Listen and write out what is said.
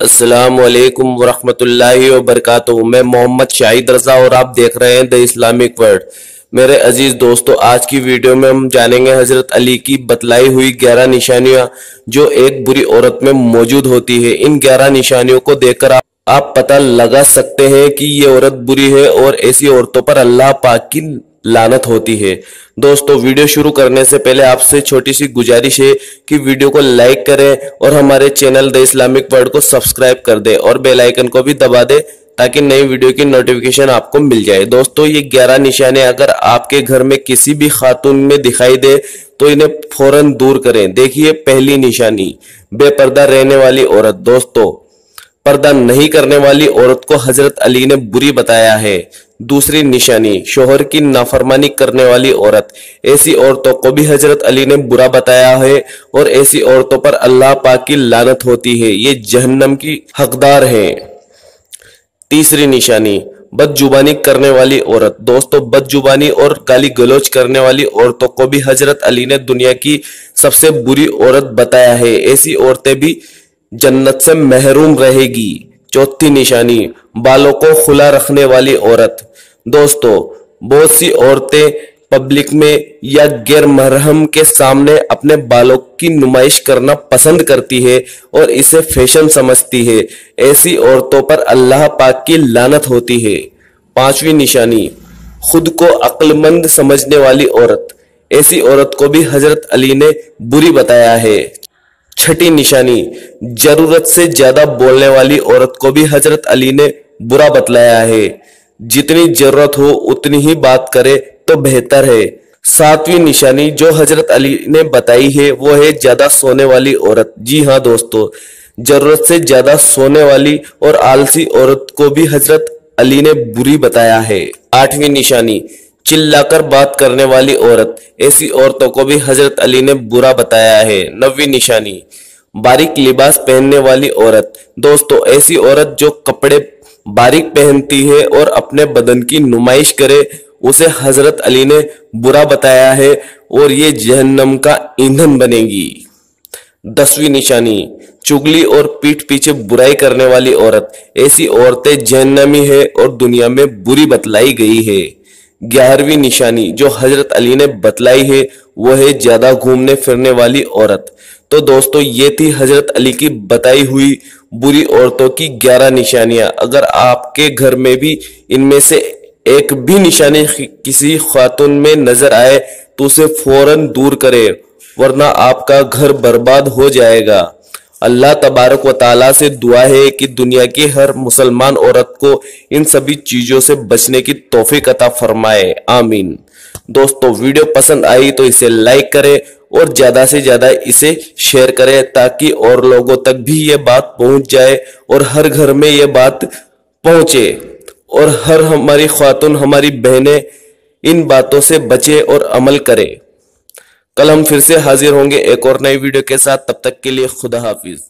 अस्सलाम वालेकुम वरहमतुल्लाहि वबरकातुहू मैं मोहम्मद शाहिद रजा और आप देख रहे हैं द इस्लामिक वर्ल्ड। मेरे अज़ीज़ दोस्तों आज की वीडियो में हम जानेंगे हज़रत अली की बतलाई हुई ग्यारह निशानियाँ जो एक बुरी औरत में मौजूद होती है। इन ग्यारह निशानियों को देखकर आप, आप पता लगा सकते हैं कि ये औरत बुरी है और ऐसी औरतों पर अल्लाह पाक की लानत होती है। दोस्तों, वीडियो शुरू करने से पहले आपसे छोटी सी गुजारिश है कि वीडियो को लाइक करें और हमारे चैनल द इस्लामिक वर्ल्ड को सब्सक्राइब कर दे और बेल आइकन को भी दबा दे ताकि नई वीडियो की नोटिफिकेशन आपको मिल जाए। दोस्तों, ये ग्यारह निशाने अगर आपके घर में किसी भी खातून में दिखाई दे तो इन्हें फ़ौरन दूर करें। देखिए पहली निशानी, बेपर्दा रहने वाली औरत। दोस्तों, पर्दा नहीं करने वाली औरत को हज़रत अली ने बुरी बताया है। दूसरी निशानी, शोहर की नाफरमानी करने वाली औरत। ऐसी औरतों को भी हज़रत अली ने बुरा बताया है और ऐसी औरतों पर अल्लाह पाक की लानत होती है। ये जहन्नम की हकदार है। तीसरी निशानी, बदजुबानी करने वाली औरत। दोस्तों, बदजुबानी और गाली गलोच करने वाली औरतों को भी हज़रत अली ने दुनिया की सबसे बुरी औरत बताया है। ऐसी औरतें भी जन्नत से महरूम रहेगी। चौथी निशानी, बालों को खुला रखने वाली औरत। दोस्तों, बहुत सी औरतें पब्लिक में या गैर मरहम के सामने अपने बालों की नुमाइश करना पसंद करती है और इसे फ़ैशन समझती है। ऐसी औरतों पर अल्लाह पाक की लानत होती है। पांचवी निशानी, खुद को अक्लमंद समझने वाली औरत। ऐसी औरत को भी हज़रत अली ने बुरी बताया है। छठी निशानी, ज़रूरत से ज़्यादा बोलने वाली औरत को भी हज़रत अली ने बुरा बतलाया है। जितनी ज़रूरत हो, उतनी ही बात करे तो बेहतर है। सातवीं निशानी जो हज़रत अली ने बताई है, वो है ज़्यादा सोने वाली औरत। जी हाँ दोस्तों, ज़रूरत से ज़्यादा सोने वाली और आलसी औरत को भी हज़रत अली ने बुरी बताया है। आठवीं निशानी चिल्लाकर बात करने वाली औरत। ऐसी औरतों को भी हज़रत अली ने बुरा बताया है। नवी निशानी। बारीक लिबास पहनने वाली औरत। दोस्तों, ऐसी औरत जो कपड़े बारीक पहनती है और अपने बदन की नुमाइश करे, उसे हज़रत अली ने बुरा बताया है और ये जहन्नम का ईंधन बनेगी। दसवीं निशानी। चुगली और पीठ पीछे बुराई करने वाली औरत। ऐसी औरतें जहन्नमी है और दुनिया में बुरी बतलाई गई है। ग्यारहवीं निशानी जो हज़रत अली ने बतलाई है, वो है ज़्यादा घूमने फिरने वाली औरत। तो दोस्तों, ये थी हज़रत अली की बताई हुई बुरी औरतों की ग्यारह निशानियाँ। अगर आपके घर में भी इनमें से एक भी निशानी किसी खातून में नज़र आए तो उसे फ़ौरन दूर करें, वरना आपका घर बर्बाद हो जाएगा। अल्लाह तबारक व ताला से दुआ है कि दुनिया की हर मुसलमान औरत को इन सभी चीज़ों से बचने की तोफीक अता फरमाए। आमीन। दोस्तों, वीडियो पसंद आई तो इसे लाइक करें और ज़्यादा से ज़्यादा इसे शेयर करें ताकि और लोगों तक भी ये बात पहुँच जाए और हर घर में ये बात पहुँचे और हर हमारी खातून, हमारी बहनें इन बातों से बचे और अमल करें। कल हम फिर से हाजिर होंगे एक और नई वीडियो के साथ। तब तक के लिए खुदा हाफिज।